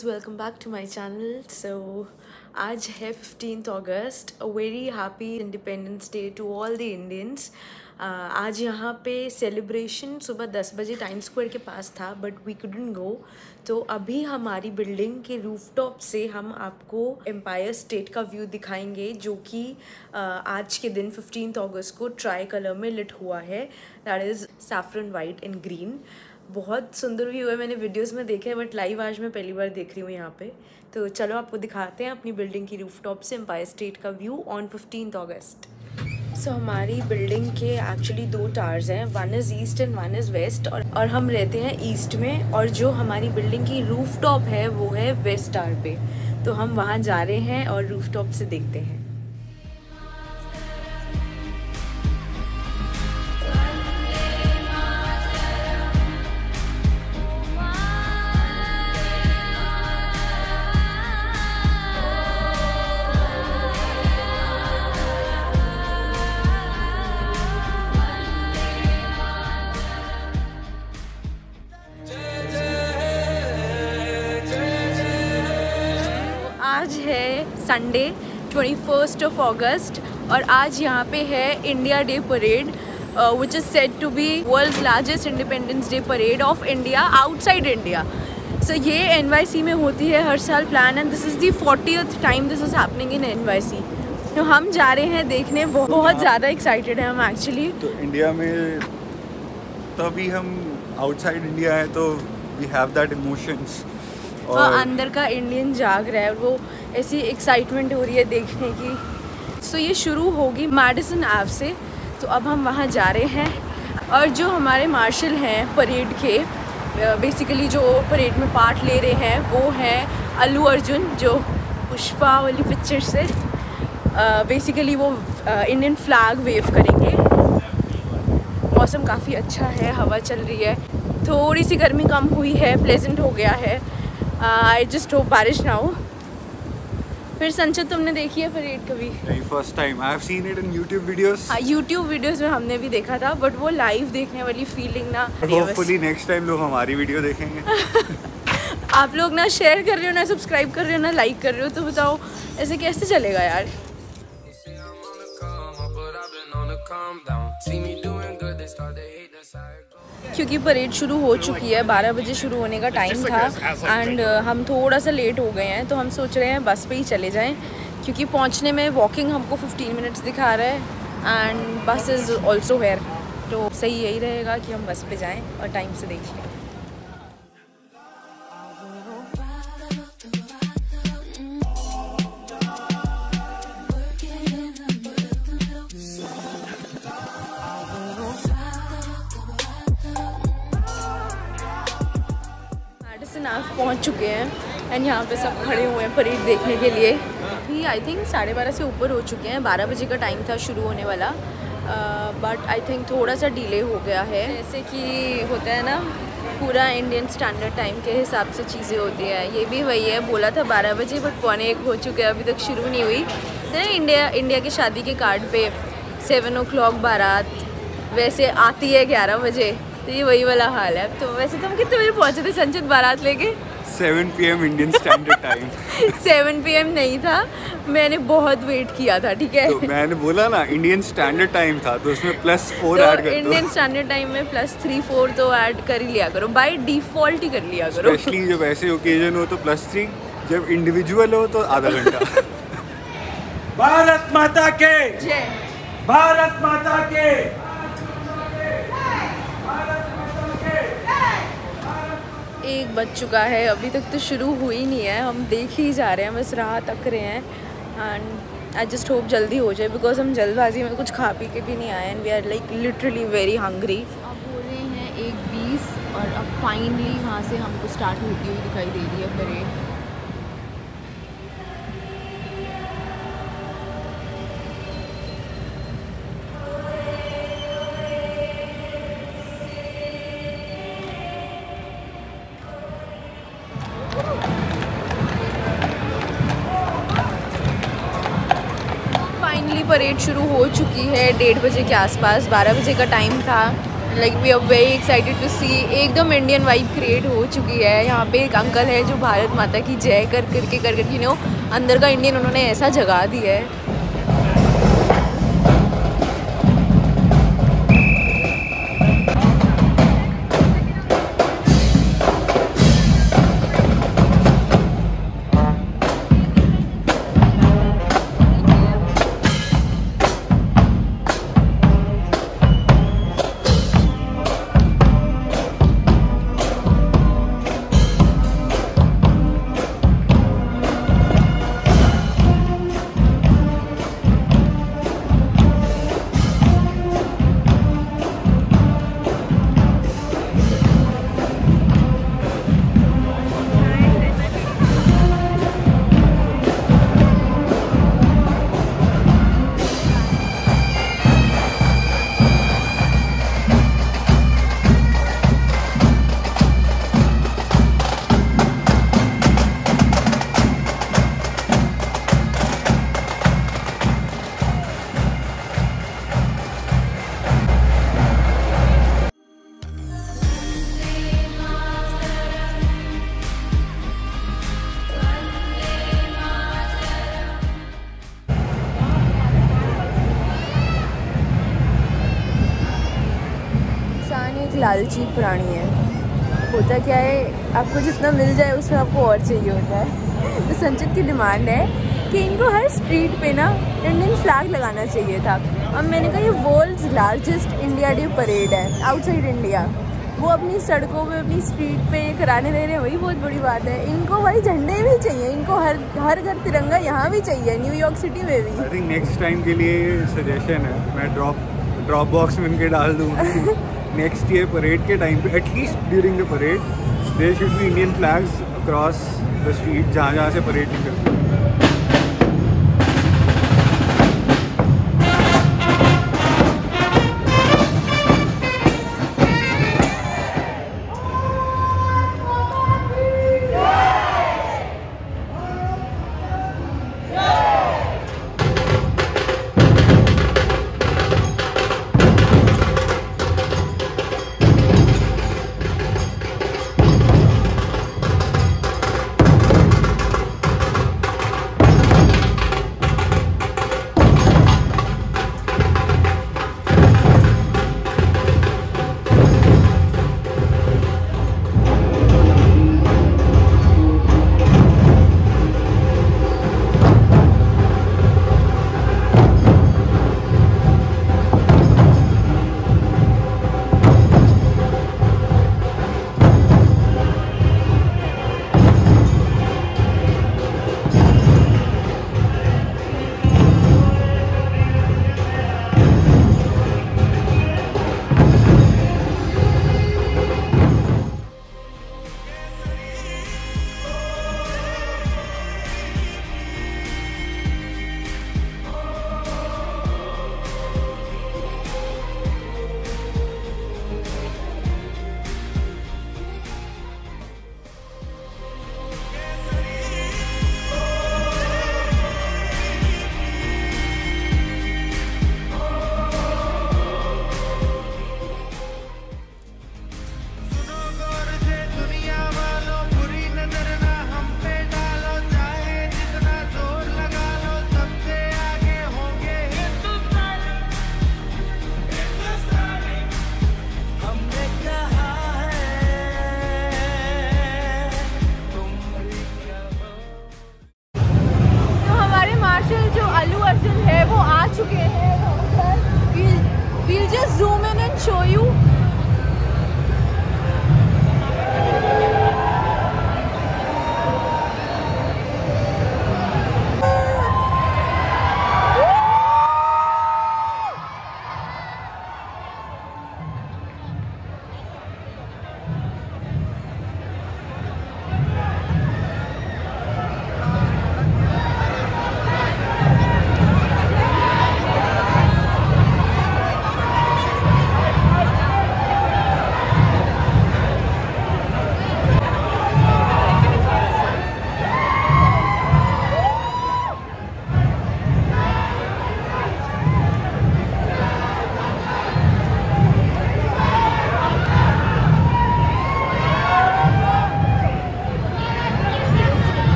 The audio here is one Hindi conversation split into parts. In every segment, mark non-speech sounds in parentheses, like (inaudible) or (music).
Guys welcome back to my channel so आज है fifteen August a very happy independence day to all the Indians आज यहाँ पे सेलिब्रेशन सुबह दस बजे टाइम स्क्वायर के पास था बट वी कुडन गो तो अभी हमारी बिल्डिंग के रूफटॉप से हम आपको एम्पायर स्टेट का व्यू दिखाएँगे जो कि uh, आज के दिन फिफ्टीन अगस्त को ट्राई कलर में लिट हुआ है. That is saffron white and green बहुत सुंदर व्यू है मैंने वीडियोस में देखे हैं बट लाइव आज मैं पहली बार देख रही हूँ यहाँ पे। तो चलो आपको दिखाते हैं अपनी बिल्डिंग की रूफटॉप से एम्पायर स्टेट का view on fifteen August so so, हमारी बिल्डिंग के एक्चुअली दो टावर्स हैं one is east and one is west और और हम रहते हैं ईस्ट में और जो हमारी बिल्डिंग की रूफ टॉप है वो है वेस्ट टावर पे। तो हम वहाँ जा रहे हैं और रूफ टॉप से देखते हैं। Sunday twenty first of August और आज यहाँ पे है India day parade which is set to be world largest independence day parade of India outside India so ये एनवाईसी में होती है हर साल plan and this is the fortieth time this is happening in N तो हम जा रहे हैं देखने बहुत ज़्यादा एक्साइटेड हैं हम एक्चुअली तो इंडिया में तभी हम आउटसाइड इंडिया है तो वी हैव दैट इमोशंस और अंदर का इंडियन जाग रहा है वो ऐसी एक्साइटमेंट हो रही है देखने की। सो so, ये शुरू होगी मेडिसन ऐप से। तो अब हम वहाँ जा रहे हैं। और जो हमारे मार्शल हैं परेड के बेसिकली जो परेड में पार्ट ले रहे हैं वो हैं अल्लू अर्जुन जो पुष्पा वाली पिक्चर से बेसिकली वो इंडियन फ्लैग वेव करेंगे। मौसम काफ़ी अच्छा है हवा चल रही है। थोड़ी सी गर्मी कम हुई है प्लेजेंट हो गया है। आई जस्ट होप बारिश ना हो। फिर संचत तुमने देखी है परेड कभी? नहीं first time I have seen it in YouTube videos हाँ YouTube वीडियोस में हमने भी देखा था बट वो लाइव देखने वाली फीलिंग ना होपफुली नेक्स्ट टाइम लोग हमारी वीडियो देखेंगे. (laughs) आप लोग ना शेयर कर रहे हो ना सब्सक्राइब कर रहे हो ना लाइक कर रहे हो तो बताओ ऐसे कैसे चलेगा यार? क्योंकि परेड शुरू हो चुकी है 12 बजे शुरू होने का टाइम था एंड uh, हम थोड़ा सा लेट हो गए हैं तो हम सोच रहे हैं बस पे ही चले जाएँ क्योंकि पहुँचने में वॉकिंग हमको 15 मिनट्स दिखा रहा है एंड बस इज़ ऑल्सो हेयर तो सही यही रहेगा कि हम बस पे जाएँ और टाइम से देख पहुँच चुके हैं एंड यहाँ पे सब खड़े हुए हैं परेड देखने के लिए। भी आई थिंक साढ़े बारह से ऊपर हो चुके हैं, बारह बजे का टाइम था शुरू होने वाला। बट आई थिंक थोड़ा सा डिले हो गया है। जैसे कि होता है ना, पूरा इंडियन स्टैंडर्ड टाइम के हिसाब से चीज़ें होती हैं। ये भी वही है, बोला था बारह बजे बट पौने एक हो चुके हैं, अभी तक शुरू नहीं हुई। तो इंडिया इंडिया के शादी के कार्ड पे सेवन ओ क्लॉक बारात, वैसे आती है ग्यारह बजे तो ये वही वाला हाल है। तो वैसे तो हम कितने बजे पहुँचे थे, संचित बारात लेके? 7 PM Indian standard time 7 PM नहीं था मैंने बहुत वेट किया था ठीक है? तो मैंने बोला ना इंडियन स्टैंडर्ड टाइम था तो उसमें प्लस फोर तो ऐड कर इंडियन स्टैंडर्ड टाइम में प्लस थ्री फोर तो ऐड कर ही लिया करो बाय डिफ़ॉल्ट ही कर लिया करो। स्पेशली जब ऐसे ओकेजन हो तो प्लस थ्री जब इंडिविजुअल हो तो आधा घंटा। (laughs) भारत माता के। जय। भारत माता के। एक बज चुका है, अभी तक तो शुरू हुई नहीं है, हम देख ही जा रहे हैं बस राह तक रहे हैं एंड आई जस्ट होप जल्दी हो जाए बिकॉज़ हम जल्दबाजी में कुछ खा पी के भी नहीं आए and we are like literally very hungry अब हो रहे हैं एक बीस, और अब फाइनली वहाँ से हमको स्टार्ट होती हुई दिखाई दे रही है परेड। चुकी है डेढ़ बजे के आसपास, बारह बजे का टाइम था। Like we are very excited to see एकदम इंडियन वाइब क्रिएट हो चुकी है। यहाँ पे एक अंकल है जो भारत माता की जय कर, करके कर करके यू नो अंदर का इंडियन उन्होंने ऐसा जगा दिया है। लालची प्राणी है। होता क्या है आपको जितना मिल जाए उसमें आपको और चाहिए होता है। तो संचित की डिमांड है कि इनको हर स्ट्रीट पे ना इंडियन फ्लैग लगाना चाहिए था। अब मैंने कहा ये world's largest India day parade है आउटसाइड इंडिया वो अपनी सड़कों पे अपनी स्ट्रीट पे कराने दे रहे हैं वही बहुत बड़ी बात है। इनको भाई झंडे भी चाहिए इनको हर हर घर तिरंगा यहाँ भी चाहिए न्यूयॉर्क सिटी में भी। आई थिंक नेक्स्ट टाइम के लिए सजेशन है मैं ड्रॉप ड्रॉप बॉक्स में इनके डाल दूँ। (laughs) नेक्स्ट ईयर परेड के टाइम पे at least during the parade there should be Indian flags across the street जहाँ जहाँ से परेड निकलती है।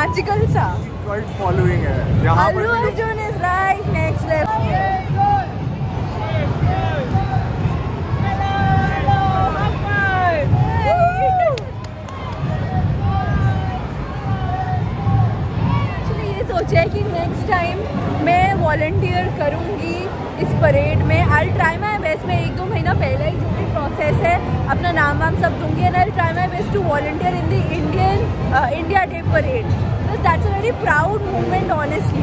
मैजिकल सा कल्ट फॉलोइंग है यहाँ पर Arjun is right next level actually ये सोचा है कि नेक्स्ट टाइम मैं वॉल्टियर करूँगी इस परेड में। आई ट्राई माई बेस्ट में एक दो महीना पहले ही जो भी प्रोसेस है। अपना नाम वाम सब दूँगी and I try my best to volunteer in the Indian India day parade. That's a very proud movement honestly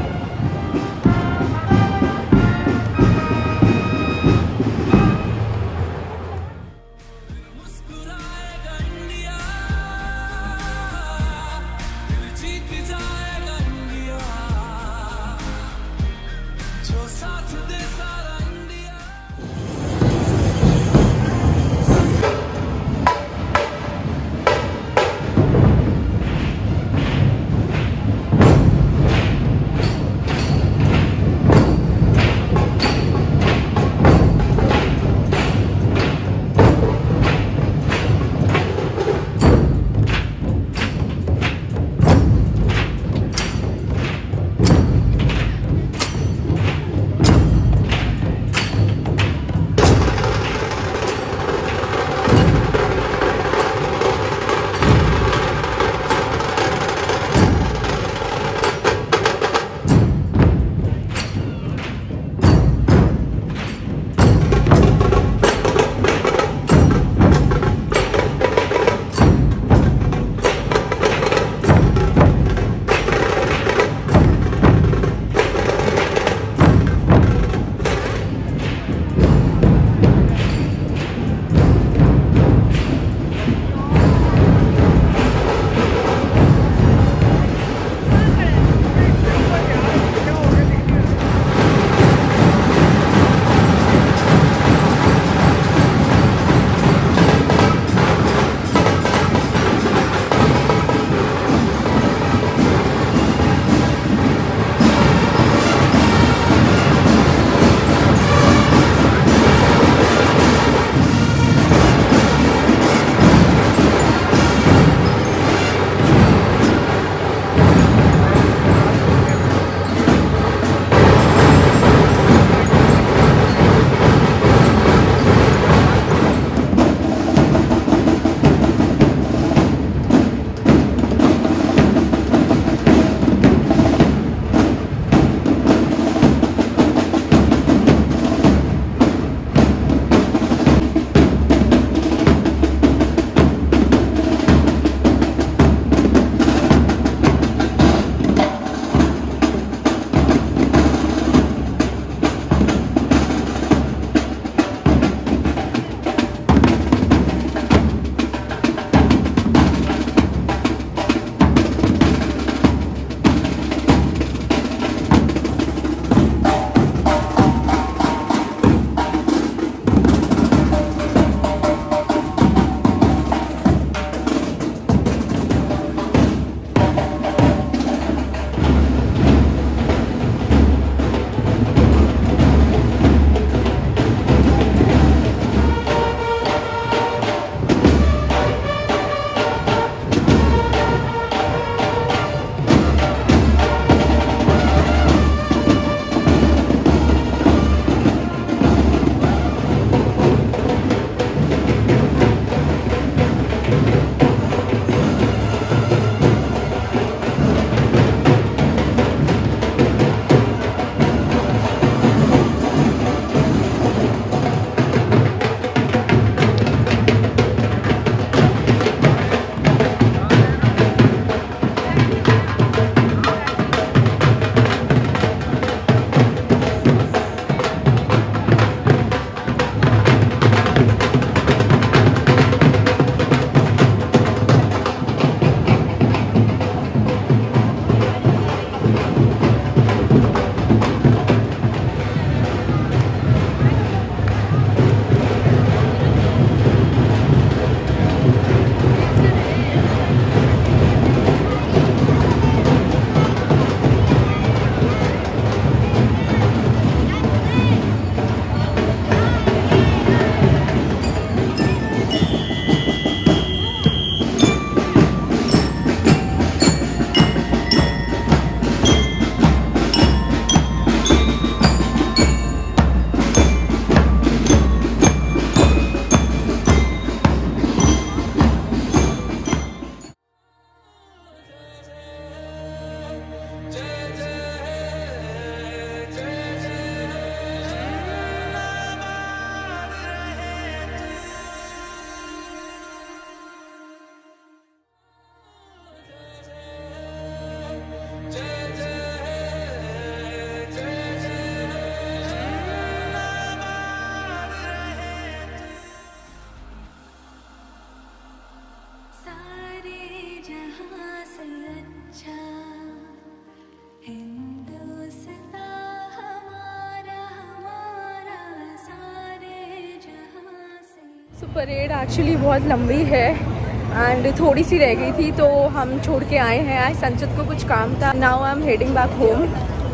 so parade actually बहुत लंबी है एंड थोड़ी सी रह गई थी तो हम छोड़ के आए हैं। आज संचित को कुछ काम था। Now I am heading back home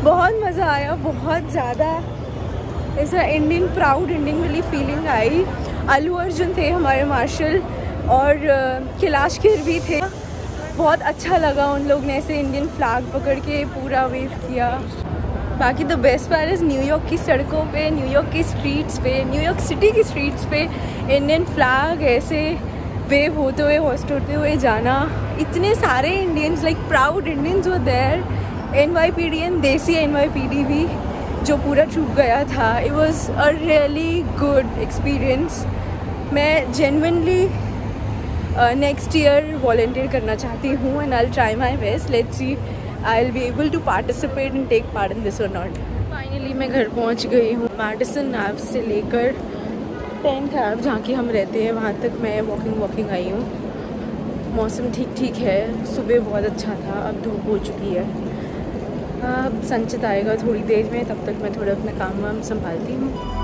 बहुत मज़ा आया, बहुत ज़्यादा। ऐसा इंडियन प्राउड इंडियन वाली फीलिंग आई। अलू अर्जुन थे हमारे मार्शल और कैलाश खेर भी थे। बहुत अच्छा लगा उन लोग ने ऐसे इंडियन फ्लैग पकड़ के पूरा वेव किया। बाकी the best part is New York की सड़कों पे न्यूयॉर्क की स्ट्रीट्स पे न्यूयॉर्क सिटी की स्ट्रीट्स पे इंडियन फ्लैग ऐसे वेव होते हुए होस्ट होते हुए जाना। इतने सारे इंडियंस लाइक प्राउड इंडियंस वो there N Y P D and देसी एन वाई पी डी भी, जो पूरा छूट गया था। It was a really good experience मैं जेनविनली नेक्स्ट ईयर वॉल्टियर करना चाहती हूँ and I try my best let's see I be able to participate and take part in this और नॉट फाइनली मैं घर पहुँच गई हूँ। मेडिसन नैव से लेकर टेंथ ऐप जहाँ की हम रहते हैं, वहाँ तक मैं वॉकिंग वॉकिंग आई हूँ। मौसम ठीक ठीक है। सुबह बहुत अच्छा था। अब धूप हो चुकी है। अब संचित आएगा थोड़ी देर में, तब तक मैं थोड़ा अपना काम वाम संभालती हूँ।